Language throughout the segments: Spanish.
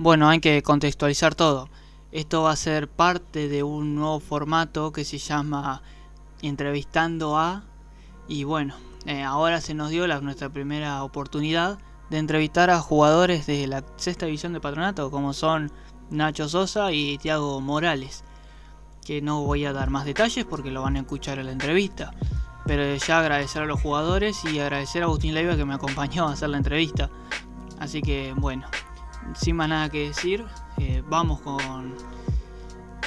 Bueno, hay que contextualizar todo. Esto va a ser parte de un nuevo formato que se llama Entrevistando a... Y bueno, eh, ahora se nos dio la, nuestra primera oportunidad de entrevistar a jugadores de la sexta división de patronato, como son Nacho Sosa y Tiago Morales. Que no voy a dar más detalles porque lo van a escuchar en la entrevista. Pero ya agradecer a los jugadores y agradecer a Agustín Leiva que me acompañó a hacer la entrevista. Así que bueno, sin más nada que decir, eh, vamos con.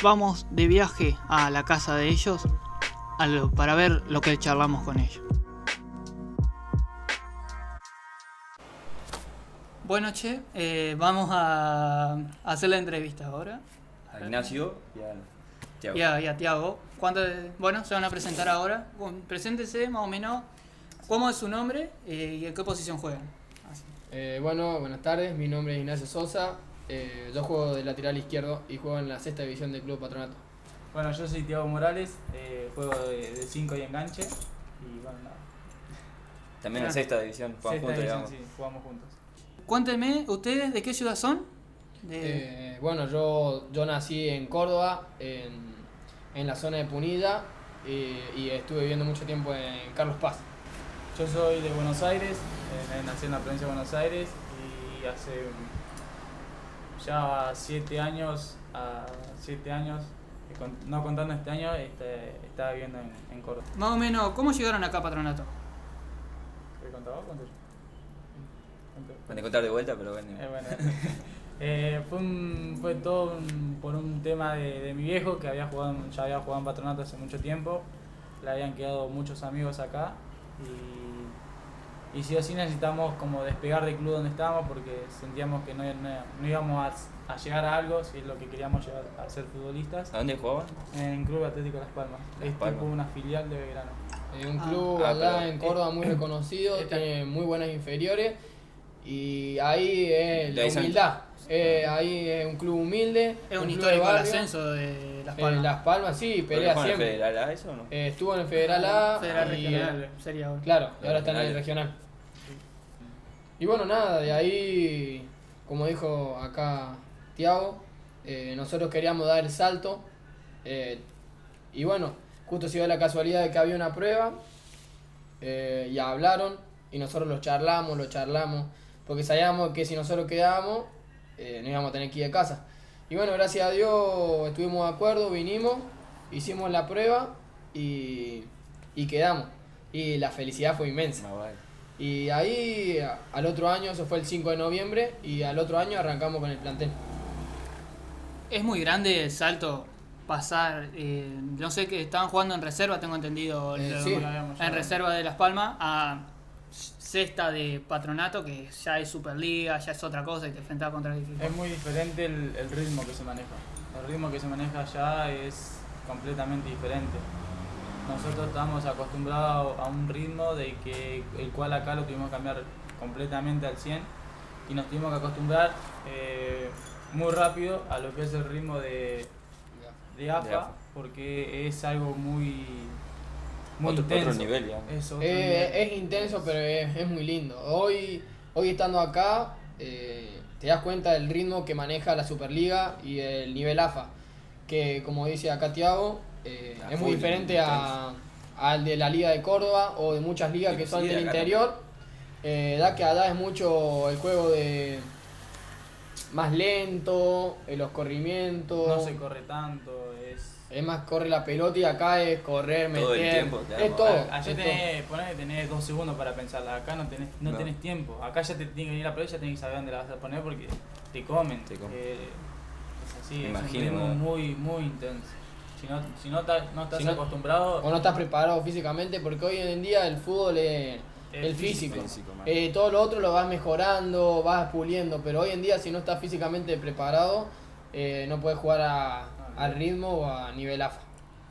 Vamos de viaje a la casa de ellos para ver lo que charlamos con ellos. Bueno, che, eh, vamos a hacer la entrevista ahora. A Ignacio y a Tiago. Y a, Tiago. bueno, se van a presentar ahora. preséntese más o menos cómo es su nombre eh, y en qué posición juegan. Eh, bueno, buenas tardes. Mi nombre es Ignacio Sosa. yo juego de lateral izquierdo y juego en la sexta división del Club Patronato. Bueno, yo soy Tiago Morales, juego de 5 y enganche. Y bueno, nada. También en la sexta división, jugamos juntos, Sí, jugamos juntos. Cuéntenme, ¿ustedes de qué ciudad son? Eh, bueno, yo, yo nací en Córdoba, en, en la zona de Punilla, y, estuve viviendo mucho tiempo en Carlos Paz. Yo soy de Buenos Aires, eh, nací en la provincia de Buenos Aires y hace ya siete años, a siete años, no contando este año, este, estaba viviendo en, Córdoba. Más o menos, ¿cómo llegaron acá a Patronato? ¿Qué contaba? ¿Cuánto Van a contar de vuelta, pero bueno. Eh, eh, fue, fue todo por un tema de, mi viejo que había jugado, ya había jugado en patronato hace mucho tiempo. Le habían quedado muchos amigos acá y, y sí o sí necesitamos como despegar del club donde estábamos porque sentíamos que no, no, íbamos a, llegar a algo si es lo que queríamos llegar a ser futbolistas. ¿A dónde jugaban? En Club Atlético Las Palmas. es tipo una filial de Belgrano. Es un club ah, acá en Córdoba muy reconocido, tiene muy buenas inferiores y ahí es la humildad. Eh, ahí es un club humilde. Es un, histórico del ascenso de Las Palmas. Las Palmas, sí, pelea siempre. en el Federal A eso o no? Eh, estuvo en el Federal A. Federal Regional, sería Claro, y ahora está en el Regional. Y bueno, nada, de ahí, como dijo acá Tiago, eh, nosotros queríamos dar el salto. y bueno, justo se dio la casualidad de que había una prueba. y hablaron y nosotros lo charlamos, lo charlamos porque sabíamos que si nosotros quedábamos, eh, no íbamos a tener que ir de casa. Y bueno, gracias a Dios estuvimos de acuerdo, vinimos, hicimos la prueba y, quedamos. Y la felicidad fue inmensa. Ah, y ahí al otro año, eso fue el 5 de noviembre, y al otro año arrancamos con el plantel. Es muy grande el salto pasar, eh, no sé que estaban jugando en reserva, tengo entendido, eh, en reserva de Las Palmas, a sexta de patronato, que ya es Superliga, ya es otra cosa y te enfrentas contra el Es muy diferente el, ritmo que se maneja. El ritmo que se maneja ya es completamente diferente. Nosotros estamos acostumbrados a un ritmo de que el cual acá lo tuvimos que cambiar completamente al 100 y nos tuvimos que acostumbrar eh, muy rápido a lo que es el ritmo de, de AFA, porque es algo muy otro, nivel ya. Eh, es, intenso, pero es, muy lindo. Hoy, hoy estando acá, eh, te das cuenta del ritmo que maneja la Superliga y el nivel AFA. Que como dice acá Tiago, eh, es muy diferente al de la Liga de Córdoba o de muchas ligas que son del interior. da que allá es mucho el juego de más lento, los corrimientos. No se corre tanto. Es más, corre la pelota y acá es correr, meter. Todo el tiempo, Es todo. Allá tenés, que tenés dos segundos para pensarla. Acá no tenés, no, tenés tiempo. Acá ya te tiene que venir la pelota y ya tenés que saber dónde la vas a poner porque te comen. Te comen. Eh, es así, es un ritmo muy, muy intenso. Si no, si no, no estás acostumbrado. O no estás preparado físicamente, porque hoy en día el fútbol es. El, físico. eh, todo lo otro lo vas mejorando, vas puliendo, pero hoy en día si no estás físicamente preparado, eh, no puedes jugar a, al ritmo o a nivel AFA.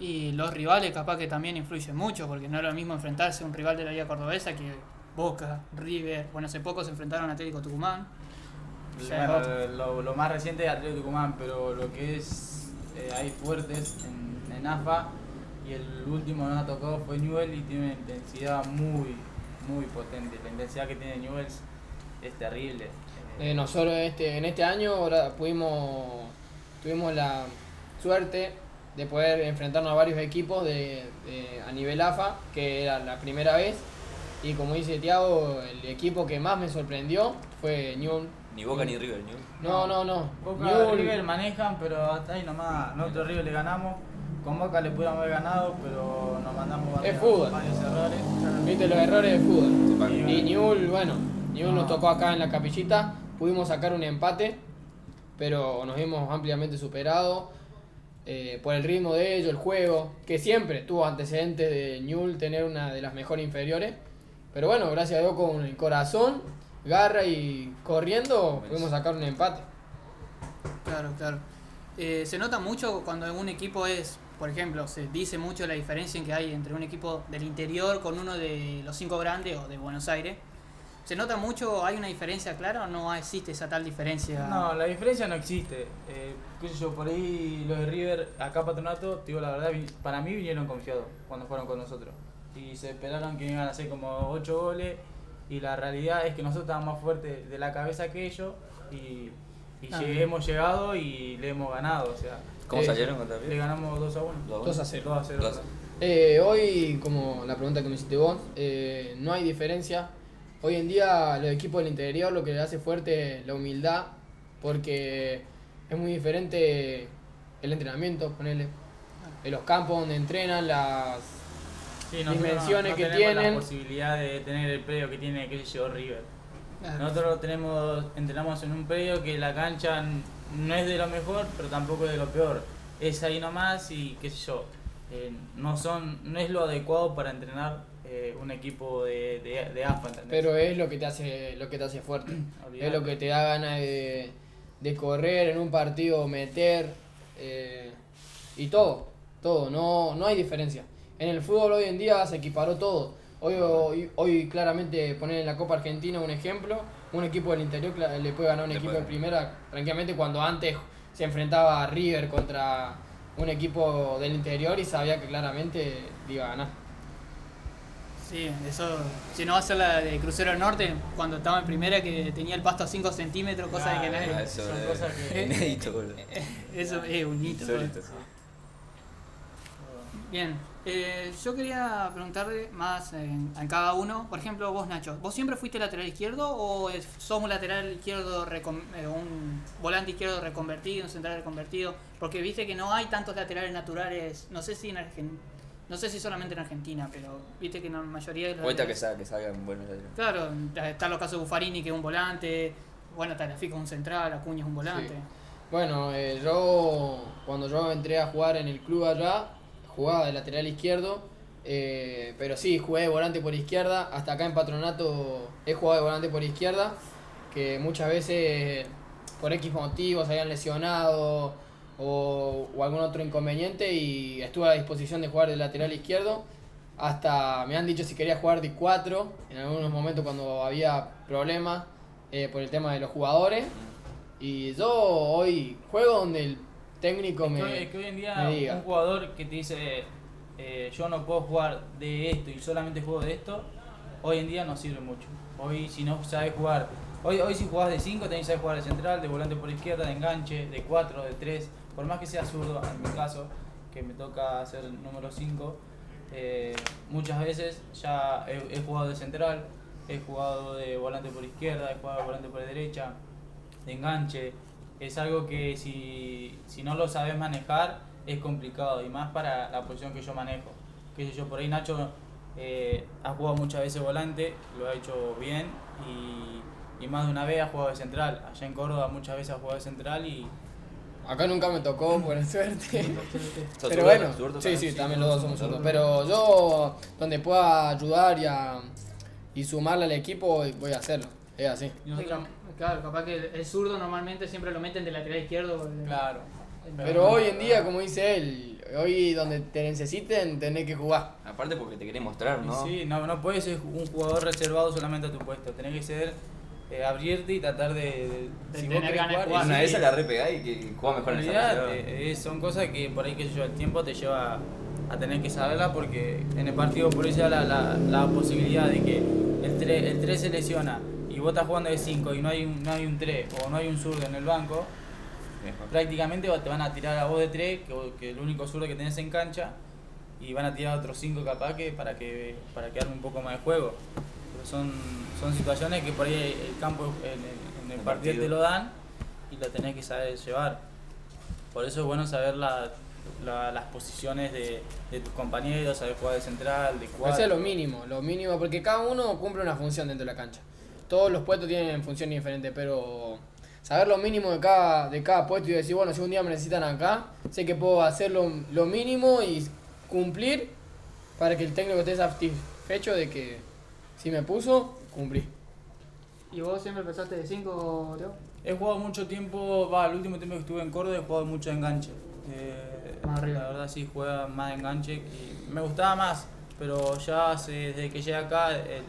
Y los rivales capaz que también influyen mucho, porque no es lo mismo enfrentarse a un rival de la Liga Cordobesa que Boca, River, bueno, hace poco se enfrentaron a Atlético Tucumán. lo, más reciente es Atlético Tucumán, pero lo que es, eh, hay fuertes en, en, AFA y el último que nos ha tocado fue Newell y tiene una intensidad muy, muy potente. La intensidad que tiene Newell es terrible. Eh, nosotros este, en este año ahora pudimos, tuvimos la suerte de poder enfrentarnos a varios equipos de, a nivel AFA, que era la primera vez. Y como dice Tiago, el equipo que más me sorprendió fue Newell. Ni Boca ni River, Newell. No, no, no. Boca y River manejan, pero hasta ahí nomás. Nosotros River le ganamos. Con Boca le pudimos haber ganado, pero nos mandamos varios, es fútbol. varios errores. Viste los errores de fútbol. Y Newell, bueno, Newell nos tocó acá en la capillita. Pudimos sacar un empate, pero nos vimos ampliamente superados eh, por el ritmo de ellos, el juego, que siempre tuvo antecedentes de Newell tener una de las mejores inferiores. Pero bueno, gracias a Dios con el corazón, garra y corriendo pudimos sacar un empate. Claro, claro. Eh, se nota mucho cuando un equipo es, por ejemplo, se dice mucho la diferencia en que hay entre un equipo del interior con uno de los cinco grandes o de Buenos Aires ¿Se nota mucho? ¿Hay una diferencia clara o no existe esa tal diferencia? No, la diferencia no existe. Eh, qué sé yo, por ahí los de River, acá Patronato, digo la verdad, para mí vinieron confiados cuando fueron con nosotros. Y se esperaron que iban a hacer como 8 goles. Y la realidad es que nosotros estábamos más fuertes de la cabeza que ellos. Y, y ah, hemos llegado y le hemos ganado. O sea, ¿Cómo salieron contra Le ganamos 2 a 1. 2 a 0. 2 a 0. Eh, hoy, como la pregunta que me hiciste vos, eh, no hay diferencia Hoy en día los equipos del interior lo que le hace fuerte es la humildad, porque es muy diferente el entrenamiento, ponerle en los campos donde entrenan, las dimensiones que tienen. la posibilidad de tener el predio que tiene, sé yo, River. Nosotros tenemos, entrenamos en un predio que la cancha no es de lo mejor, pero tampoco es de lo peor. Es ahí nomás y qué sé yo, eh, no, son, no es lo adecuado para entrenar eh, un equipo de, de, de AFA, Pero es lo que te hace, lo que te hace fuerte. es lo que te da ganas de, de correr en un partido, meter eh, y todo, todo, no, no hay diferencia. En el fútbol hoy en día se equiparó todo. Hoy, hoy, claramente poner en la Copa Argentina un ejemplo, un equipo del interior le puede ganar un equipo de primera tranquilamente cuando antes se enfrentaba a River contra un equipo del interior y sabía que claramente iba a ganar. Sí, eso, si no va a ser la de Crucero del Norte, cuando estaba en primera que tenía el pasto a 5 centímetros, cosa de que nadie... Eso son cosas que... eso es un hito. Bien, eh, yo quería preguntarle más en, a cada uno, por ejemplo vos Nacho, ¿vos siempre fuiste lateral izquierdo o sos un lateral izquierdo, eh, un volante izquierdo reconvertido, un central reconvertido? Porque viste que no hay tantos laterales naturales, no sé si en Argentina no sé si solamente en Argentina, pero viste que en la mayoría de los. Cuenta que, salga, que salgan buenos Claro, están los casos de Buffarini, que es un volante. Bueno, Talafico es un central, Acuña es un volante. Bueno, eh, yo cuando yo entré a jugar en el club allá, jugaba de lateral izquierdo. Eh, pero sí, jugué de volante por izquierda. Hasta acá en Patronato he jugado de volante por izquierda. Que muchas veces por X motivos habían lesionado o, algún otro inconveniente y estuve a disposición de jugar de lateral izquierdo. Hasta me han dicho si quería jugar de 4 en algunos momentos cuando había problemas eh, por el tema de los jugadores. Y yo hoy juego donde el técnico me. Es que hoy en día un jugador que te dice eh, yo no puedo jugar de esto y solamente juego de esto, hoy en día no sirve mucho. Hoy si no sabes jugar, hoy, hoy si jugás de 5 tenés que saber jugar de central, de volante por izquierda, de enganche, de 4, de 3 por más que sea zurdo, en mi caso, que me toca ser número 5, eh, muchas veces ya he, jugado de central, he jugado de volante por izquierda, he jugado de volante por derecha, de enganche. Es algo que si, no lo sabes manejar es complicado y más para la posición que yo manejo. Que yo, por ahí Nacho eh, ha jugado muchas veces volante, lo ha hecho bien y, y más de una vez ha jugado de central. Allá en Córdoba muchas veces ha jugado de central y, Acá nunca me tocó, por suerte. Pero bueno, sí, sí, también los dos somos zurdos. Pero yo, donde pueda ayudar y, a, y sumarle al equipo, voy a hacerlo. Es así. Claro, capaz que el zurdo normalmente siempre lo meten de lateral izquierdo. Claro. Pero hoy en día, como dice él, hoy donde te necesiten, tenés que jugar. Aparte porque te querés mostrar, ¿no? Sí, no, no puedes ser un jugador reservado solamente a tu puesto. Tenés que ser eh, abrirte y tratar de, de, si tener ganas jugar. Una de esas la repegás y que juega mejor en esa eh, Son cosas que por ahí que yo el tiempo te lleva a tener que saberla porque en el partido por eso la, la, la posibilidad de que el 3, el 3 se lesiona y vos estás jugando de 5 y no hay, un, no hay un 3 o no hay un zurdo en el banco, Mejor. prácticamente te van a tirar a vos de 3, que, vos- que el único zurdo que tenés en cancha, y van a tirar otros 5 capaz que para que para que arme un poco más de juego. Son, son situaciones que por ahí el campo en el, en el El partido partido. te lo dan y lo tenés que saber llevar. Por eso es bueno saber la- la- las posiciones de, de tus compañeros, saber jugar de central, de Eso cuatro. es lo mínimo, lo mínimo, porque cada uno cumple una función dentro de la cancha. Todos los puestos tienen funciones diferentes, pero saber lo mínimo de cada, de cada puesto y decir, bueno, si un día me necesitan acá, sé que puedo hacer lo, lo mínimo y cumplir para que el técnico esté satisfecho de que si me puso, cumplí. ¿Y vos siempre empezaste de 5, Teo? He jugado mucho tiempo, va, el último tiempo que estuve en Córdoba he jugado mucho enganche. Eh, Más arriba. La verdad sí, juega más enganche y me gustaba más, pero ya hace- desde que llegué acá eh,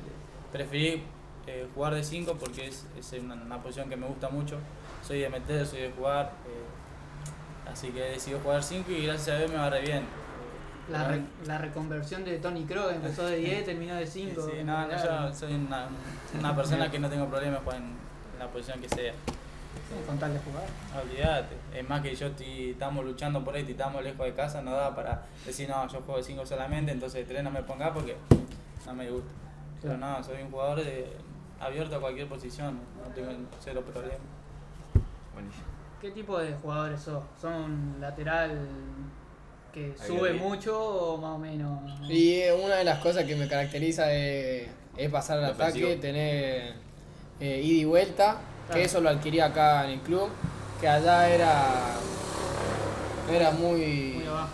preferí eh, jugar de 5 porque es, es una, una posición que me gusta mucho. Soy de meter, soy de jugar, eh, así que he decidido jugar 5 y gracias a Dios me va re bien. Eh, La, pero- re- la reconversión de Tony Kroos empezó de 10, terminó de 5. Sí, sí, no, no, yo soy una, una persona que no tengo problema en jugar en, en la posición que sea. Con tal de jugar. Olvídate, es más que yo estoy, estamos luchando por esto y estamos lejos de casa, no da para decir no, yo juego de 5 solamente, entonces 3 no me ponga porque no me gusta. Pero no, soy un jugador de- abierto a cualquier posición, no tengo cero problema. Buenísimo. ¿Qué tipo de jugadores sos? ¿Son lateral que sube mucho o más o menos? Y eh, una de las cosas que me caracteriza es, es pasar al ataque, tener eh, ida y vuelta, Claro. que eso lo adquirí acá en el club, que allá era, era muy... Muy abajo.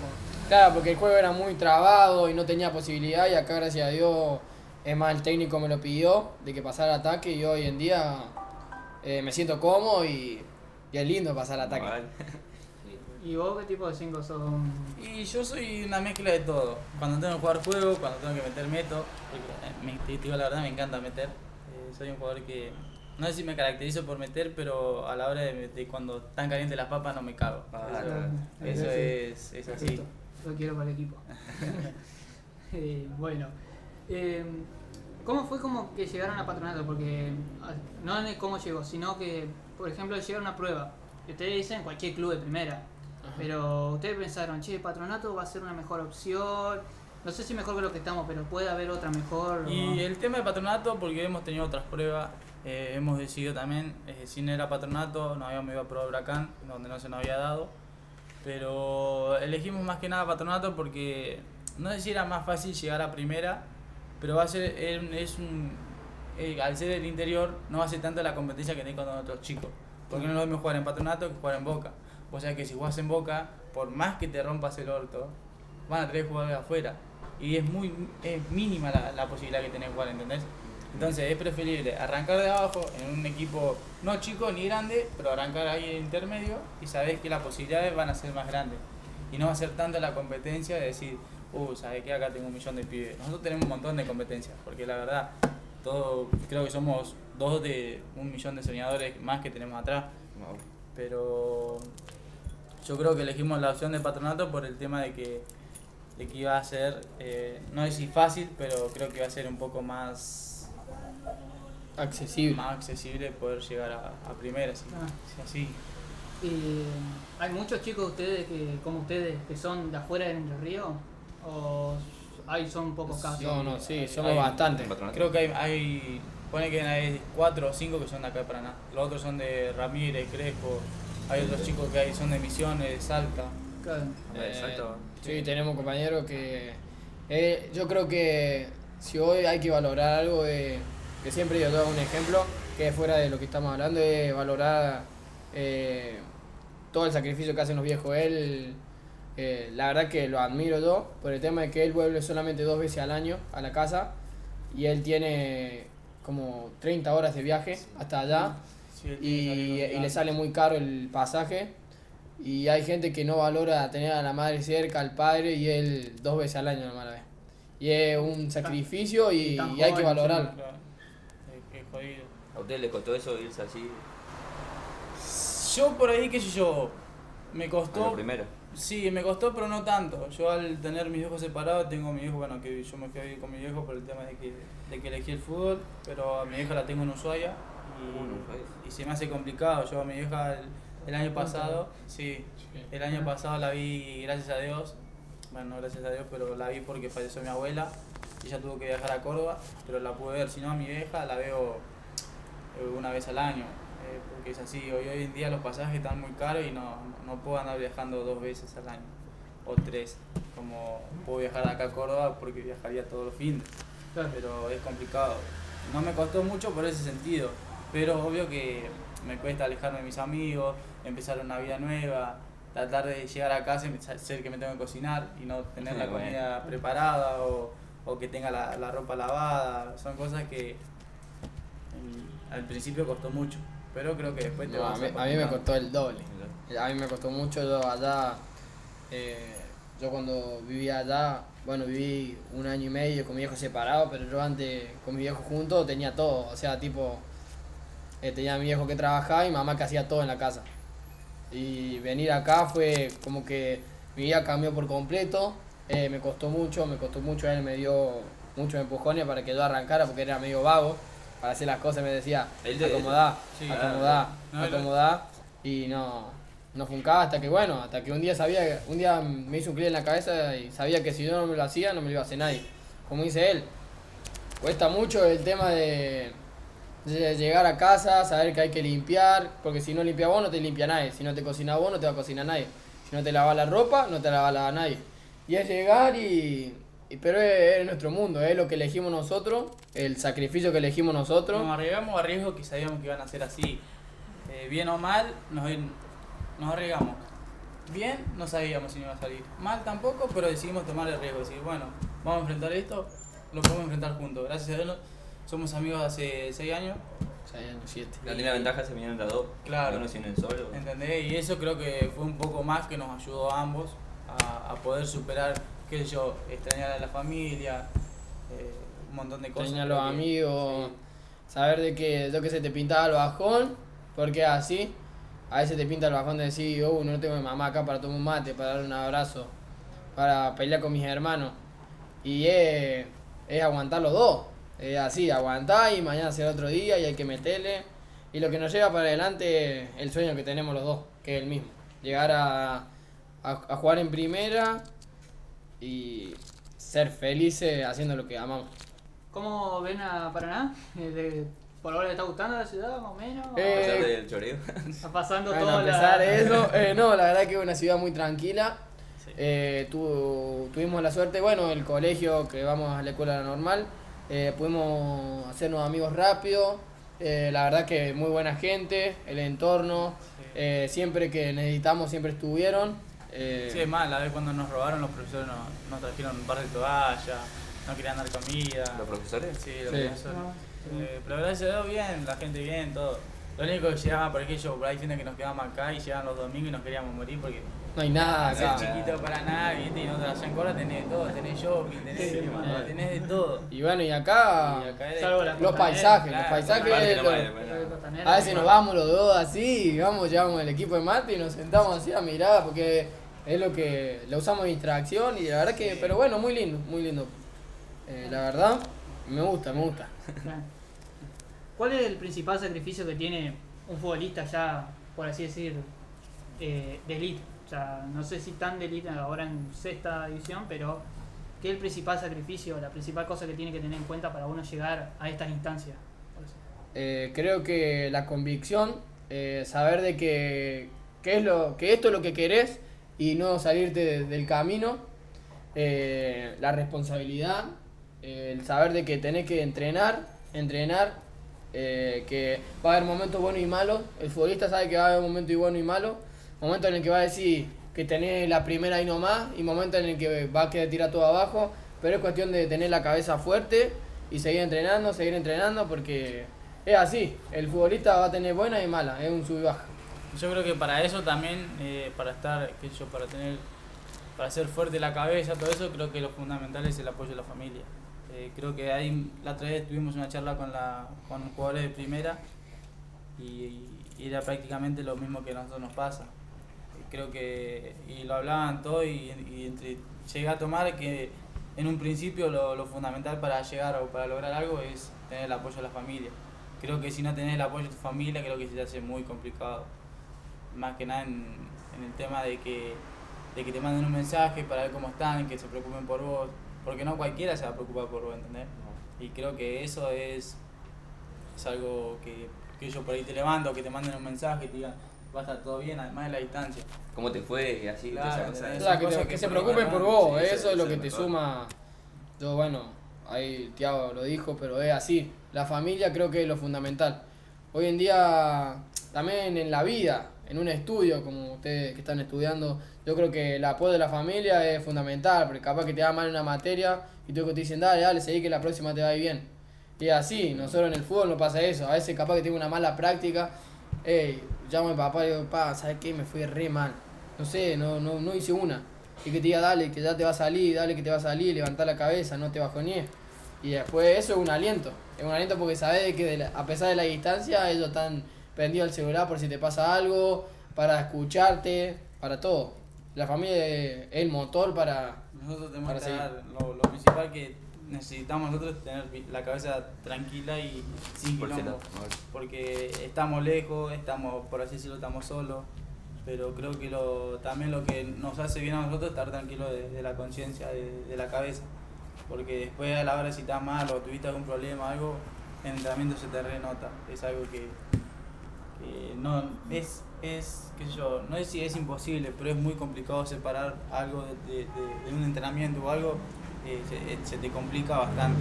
Claro, porque el juego era muy trabado y no tenía posibilidad y acá gracias a Dios, es más, el técnico me lo pidió de que pasara al ataque y hoy en día eh, me siento cómodo y, y es lindo pasar al ataque. Vale. ¿Y vos qué tipo de 5 son? Y yo soy una mezcla de todo. Cuando tengo que jugar juego, cuando tengo que meter meto, me- te digo la verdad me encanta meter. Eh, soy un jugador que no sé si me caracterizo por meter, pero a la hora de, de cuando están calientes las papas no me cago. Ah, Eso- claro. Eso Sí. es, es así. Lo quiero para el equipo. Eh, bueno, eh, ¿cómo fue como que llegaron a patronato? Porque ah, no es cómo llegó, sino que, por ejemplo, llegaron a una prueba. Que ustedes dicen cualquier club de primera. Pero ustedes pensaron, che, patronato va a ser una mejor opción. No sé si mejor que lo que estamos, pero puede haber otra mejor. Y el tema de patronato, porque hemos tenido otras pruebas, eh, hemos decidido también, eh, si no era patronato, nos habíamos ido a probar Huracán, donde no se nos había dado. Pero elegimos más que nada patronato porque no sé si era más fácil llegar a primera, pero va a ser, es- es un, eh, al ser el interior, no va a ser tanto la competencia que tenés con otros chicos. Porque no es lo mismo jugar en patronato que jugar en boca. O sea que si jugás en boca, por más que te rompas el orto, van a tener jugadores afuera. Y es muy es mínima la, la posibilidad que tenés de jugar, ¿entendés? Entonces es preferible arrancar de abajo en un equipo no chico ni grande, pero arrancar ahí en intermedio y sabés que las posibilidades van a ser más grandes. Y no va a ser tanto la competencia de decir, uh, sabés que acá tengo un millón de pibes. Nosotros tenemos un montón de competencias, porque la verdad, todo, creo que somos dos de un millón de soñadores más que tenemos atrás. Pero yo creo que elegimos la opción de patronato por el tema de que, de que iba a ser, eh, no es si fácil, pero creo que va a ser un poco más, Accesible. más accesible poder llegar a, a primera. Si, Ah. así. Y, hay muchos chicos de ustedes que, como ustedes, que son de afuera de Entre Ríos. ¿O hay son pocos casos? No, no, sí, somos Hay- bastantes. Patronato. Creo que hay, hay pone que hay cuatro o cinco que son de acá de Paraná. Los otros son de Ramírez, Crespo. Hay otros chicos que hay, son de Misiones, de Salta. Claro. Eh, Exacto. Sí, tenemos compañeros que... eh, yo creo que si hoy hay que valorar algo, eh, que siempre yo doy un ejemplo, que es fuera de lo que estamos hablando, es valorar eh, todo el sacrificio que hacen los viejos. Él, eh, la verdad que lo admiro yo, por el tema de que él vuelve solamente dos veces al año a la casa y él tiene como 30 horas de viaje hasta allá Sí, y, y le sale muy caro el pasaje. Y hay gente que no valora tener a la madre cerca, al padre, y él dos veces al año nomás la. Y es un sacrificio y, Y y hay que valorarlo. Claro. Es- es jodido. ¿A ustedes les costó eso irse así? Yo por ahí, qué sé yo, Me A costó. lo primero. Sí, me costó, pero no tanto. Yo al tener mis hijos separados, tengo a mi hijo, bueno, que yo me fui a vivir con mi viejo por el tema de que, de que elegí el fútbol, pero a mi hija la tengo en Ushuaia y, Ushuaia. y se me hace complicado. Yo a mi hija el, el año pasado, sí, el año pasado la vi, gracias a Dios, bueno, no gracias a Dios, pero la vi porque falleció mi abuela y ella tuvo que viajar a Córdoba, pero la pude ver. Si no, a mi vieja la veo eh, una vez al año, eh, porque es así. Hoy, hoy en día los pasajes están muy caros y no, no puedo andar viajando dos veces al año o tres, como puedo viajar acá a Córdoba porque viajaría todos los fines, pero es complicado. No me costó mucho por ese sentido, pero obvio que me cuesta alejarme de mis amigos, empezar una vida nueva, tratar de llegar a casa y ser que me tengo que cocinar y no tener la Bueno. comida preparada o, o que tenga la, la ropa lavada, son cosas que mm, al principio costó mucho, pero creo que después te No, a, vas mí, a mí me costó el doble. A mí me costó mucho, yo allá, eh, yo cuando vivía allá, bueno, viví un año y medio con mi viejo separado, pero yo antes con mi viejo junto tenía todo, o sea, tipo, eh, tenía a mi viejo que trabajaba y mamá que hacía todo en la casa. Y venir acá fue como que mi vida cambió por completo, eh, me costó mucho, me costó mucho, él me dio muchos empujones para que yo arrancara porque era medio vago, para hacer las cosas me decía, acomodá, Sí, acomodá, no, acomodá, y no, no funcaba hasta que bueno, hasta que un día sabía, un día me hizo un clic en la cabeza y sabía que si yo no me lo hacía no me lo iba a hacer nadie. Como dice él, cuesta mucho el tema de llegar a casa, saber que hay que limpiar, porque si no limpia vos no te limpia nadie, si no te cocina vos no te va a cocinar nadie, si no te lava la ropa no te la a nadie. Y es llegar y... pero es, es nuestro mundo, es lo que elegimos nosotros, el sacrificio que elegimos nosotros. Nos arriesgamos a riesgos que sabíamos que iban a ser así. Eh, bien o mal, nos, nos arriesgamos. Bien, no sabíamos si iba a salir. Mal tampoco, pero decidimos tomar el riesgo. Decir, bueno, vamos a enfrentar esto, lo podemos enfrentar juntos. Gracias a Dios, somos amigos hace 6 años. O sea, ya no siete. La tiene la ventaja se vinieron las dos. Claro. Uno sin el solo. ¿Entendés? Y eso creo que fue un poco más que nos ayudó a ambos a, a poder superar, qué sé yo, extrañar a la familia, eh, un montón de cosas. Extrañar a los que- amigos, sí. saber de que yo que se te pintaba el bajón, porque así, a veces te pinta el bajón de decir, oh, no tengo a mi mamá acá para tomar un mate, para darle un abrazo, para pelear con mis hermanos. Y es, es aguantar los dos, es así, aguantar y mañana será otro día y hay que meterle. Y lo que nos lleva para adelante es el sueño que tenemos los dos, que es el mismo, llegar a, a, a jugar en primera y ser felices haciendo lo que amamos. ¿Cómo ven a Paraná? Eh, de- ¿Por ahora le está gustando la ciudad, más o menos? Eh, A pesar del choreo. Está pasando Bueno, todo a pesar de eso, eh, no, la verdad que es una ciudad muy tranquila. Sí. Eh, tu- tuvimos la suerte, bueno, el colegio que vamos a la escuela normal, eh, pudimos hacernos amigos rápido. eh, la verdad que muy buena gente, el entorno, eh, siempre que necesitamos siempre estuvieron. eh, Sí, es más, la vez cuando nos robaron los profesores nos, nos trajeron un par de toallas, no querían dar comida. ¿Los profesores? Sí, los Sí. profesores. Eh, pero gracias a Dios bien, la gente bien, todo. Lo único que llegaba, por ejemplo, por ahí gente que nos quedábamos acá y llegaban los domingos y nos queríamos morir porque no hay nada ser acá. chiquito para nada, ¿viste? Y nosotros allá en Córdoba tenés de todo, tenés shopping, tenés, tenés de todo. Y bueno, y acá, Y acá es- Salvo la los paisajes, los paisajes. Aparte no lo- vale, bueno. A veces nos vamos los dos así, vamos, llevamos el equipo de mate y nos sentamos así a mirar porque es lo que lo usamos de distracción y la verdad que, pero bueno, muy lindo, muy lindo. Eh, la verdad, me gusta, me gusta. ¿Cuál es el principal sacrificio que tiene un futbolista ya, por así decir, eh, de elite? O sea, no sé si tan de elite ahora en sexta división, pero ¿qué es el principal sacrificio, la principal cosa que tiene que tener en cuenta para uno llegar a estas instancias? Eh, creo que la convicción, eh, saber de que, que es lo, que esto es lo que querés y no salirte de- del camino, eh, la responsabilidad, el saber de que tenés que entrenar, entrenar, eh, que va a haber momentos buenos y malos, el futbolista sabe que va a haber momentos buenos y malos, momentos en el que va a decir que tenés la primera y no más, y momentos en el que va a querer tirar todo abajo, pero es cuestión de tener la cabeza fuerte y seguir entrenando, seguir entrenando, porque es así, el futbolista va a tener buena y mala, es un sub y baja. Yo creo que para eso también, eh, para estar, sé yo, para tener, para ser fuerte la cabeza, todo eso, creo que lo fundamental es el apoyo de la familia. Eh, creo que ahí, la otra vez tuvimos una charla con, la, con jugadores de primera y, era prácticamente lo mismo que a nosotros nos pasa. creo que, y lo hablaban todos, y, y entre, llegué a tomar que en un principio lo, lo fundamental para llegar o para lograr algo es tener el apoyo de la familia. Creo que si no tenés el apoyo de tu familia, creo que se te hace muy complicado. Más que nada en, en el tema de que, de que te manden un mensaje para ver cómo están, que se preocupen por vos. Porque no cualquiera se va a preocupar por vos, ¿entendés? Y creo que eso es, es algo que, que ellos por ahí te levantan, que te manden un mensaje y te digan, va a estar todo bien, además de la distancia. ¿Cómo te fue? Y así, Claro, todas esas cosas. que, se preocupen por vos, sí, eso eso- es lo que te mejor. suma. Yo, bueno, ahí Tiago lo dijo, pero es así. La familia creo que es lo fundamental. Hoy en día, también en la vida, en un estudio, como ustedes que están estudiando, yo creo que el apoyo de la familia es fundamental, porque capaz que te da mal una materia y tú te dicen, dale, dale, seguí que la próxima te va a ir bien. Y así, nosotros en el fútbol no pasa eso. A veces capaz que tengo una mala práctica, hey, llamo a mi papá y digo, pa, ¿sabes qué? Me fui re mal. No sé, no, no, no hice una. Y que te diga, dale, que ya te va a salir, dale, que te va a salir, levantá la cabeza, no te bajonees. Y después eso es un aliento. Es un aliento porque sabes que a pesar de la distancia, ellos están prendidos al celular por si te pasa algo, para escucharte, para todo. La familia es el motor para... Nosotros tenemos Para que estar, lo, lo principal que necesitamos nosotros es tener la cabeza tranquila y sin Por quilombo. Porque estamos lejos, estamos, por así decirlo, estamos solos. Pero creo que lo, también lo que nos hace bien a nosotros es estar tranquilos de, de la conciencia, de, de la cabeza. Porque después a la hora si estás mal o tuviste algún problema, algo, en el entrenamiento se te renota. Es algo que, que no es, es, qué sé yo, no es si es imposible, pero es muy complicado separar algo de, de- de- de un entrenamiento o algo, eh, se, eh, se te complica bastante.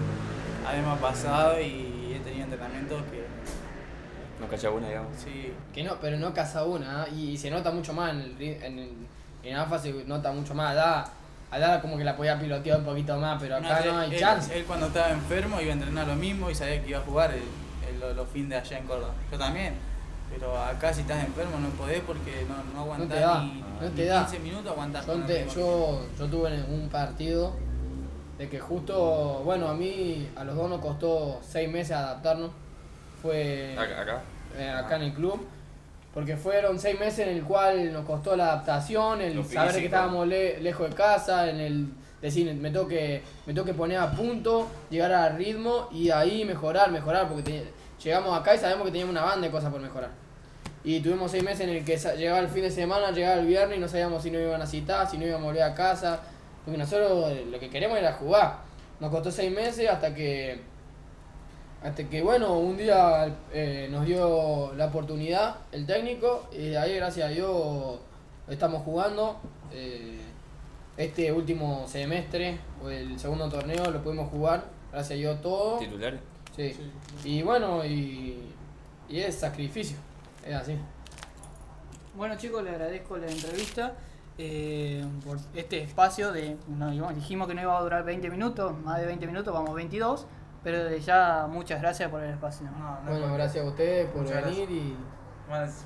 A mí me ha pasado y he tenido entrenamientos que No cachaba una, digamos. sí, Que no, pero no casa una, ¿ah? y, se nota mucho más en el, en el, en AFA se nota mucho más. Allá, allá como que la podía pilotear un poquito más, pero acá No, hay él- chance. Él cuando estaba enfermo iba a entrenar lo mismo y sabía que iba a jugar el, el- los, los fines de allá en Córdoba. Yo también. Pero acá si estás enfermo no podés porque no, no aguantás da, ni, no ni te da. 15 minutos aguantás. Yo, te- yo, yo tuve un partido de que justo, bueno, a mí a los dos nos costó seis meses adaptarnos. Fue Acá. acá. eh, acá en el club. Porque fueron seis meses en el cual nos costó la adaptación, el Lo saber que estábamos le- lejos de casa, en el decir, me tengo, que, me tengo que poner a punto, llegar al ritmo y ahí mejorar, mejorar, porque te- llegamos acá y sabemos que teníamos una banda de cosas por mejorar. Y tuvimos seis meses en el que llegaba el fin de semana, llegaba el viernes y no sabíamos si nos iban a citar, si no íbamos a volver a casa, porque nosotros eh, lo que queremos era jugar. Nos costó seis meses hasta que hasta que, bueno, un día eh, nos dio la oportunidad el técnico y de ahí, gracias a Dios, estamos jugando. Eh, este último semestre, o el segundo torneo, lo pudimos jugar, gracias a Dios todo. Titulares. Sí. Y bueno, y, y es sacrificio, es así. Bueno chicos, le agradezco la entrevista eh, por este espacio de, no, dijimos que no iba a durar 20 minutos, más de 20 minutos, vamos 22, pero desde ya muchas gracias por el espacio. No, no Bueno, es gracias a ustedes por Muchas venir y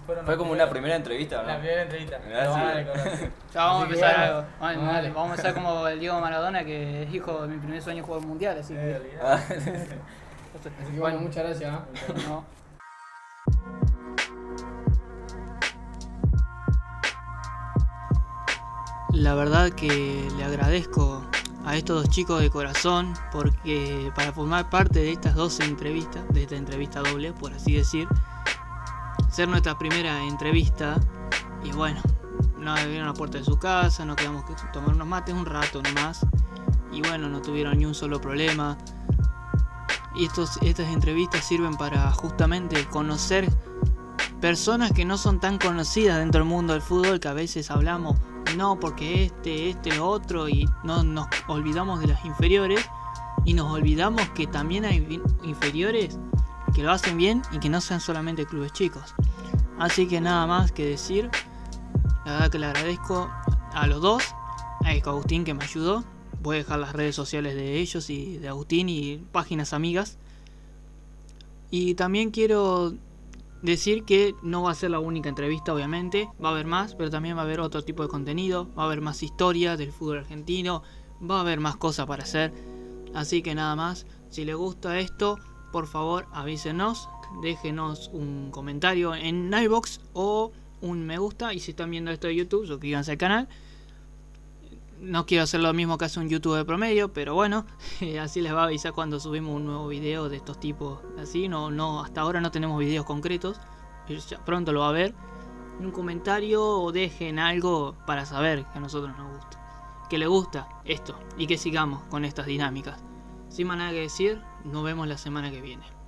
Fue como primeros- una primera entrevista, ¿no? La primera entrevista. Ya vamos a empezar bueno, algo. Vamos, a empezar como el Diego Maradona, que es hijo de mi primer sueño jugar mundial, así que. Así que bueno, muchas gracias. ¿ah? no. La verdad que le agradezco a estos dos chicos de corazón porque para formar parte de estas dos entrevistas, de esta entrevista doble, por así decir, ser nuestra primera entrevista y bueno, nos abrieron la puerta de su casa, nos quedamos que tomar unos mates un rato nomás y bueno, no tuvieron ni un solo problema. Y estos, estas entrevistas sirven para justamente conocer personas que no son tan conocidas dentro del mundo del fútbol, que a veces hablamos, no, porque este, este, lo otro, y no nos olvidamos de las inferiores, y nos olvidamos que también hay inferiores que lo hacen bien y que no sean solamente clubes chicos. Así que nada más que decir, la verdad que le agradezco a los dos, a Agustín que me ayudó, voy a dejar las redes sociales de ellos y de Agustín y páginas amigas. Y también quiero decir que no va a ser la única entrevista, obviamente. Va a haber más, pero también va a haber otro tipo de contenido. Va a haber más historia del fútbol argentino. Va a haber más cosas para hacer. Así que nada más. Si les gusta esto, por favor avísenos. Déjenos un comentario en iBox o un me gusta y si están viendo esto de YouTube, suscríbanse al canal. No quiero hacer lo mismo que hace un YouTube de promedio, pero bueno, así les va a avisar cuando subimos un nuevo video de estos tipos así. No, no, hasta ahora no tenemos videos concretos, ya pronto lo va a ver. Un comentario o dejen algo para saber que a nosotros nos gusta. Que le gusta esto y que sigamos con estas dinámicas. Sin más nada que decir, nos vemos la semana que viene.